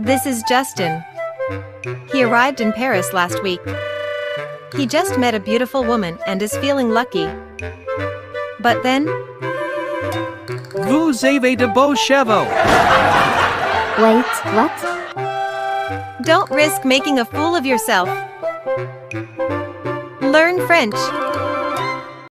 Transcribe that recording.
This is Justin. He arrived in Paris last week. He just met a beautiful woman and is feeling lucky. But then, Vous avez de beaux chevaux. Wait, what? don't risk making a fool of yourself. Learn French.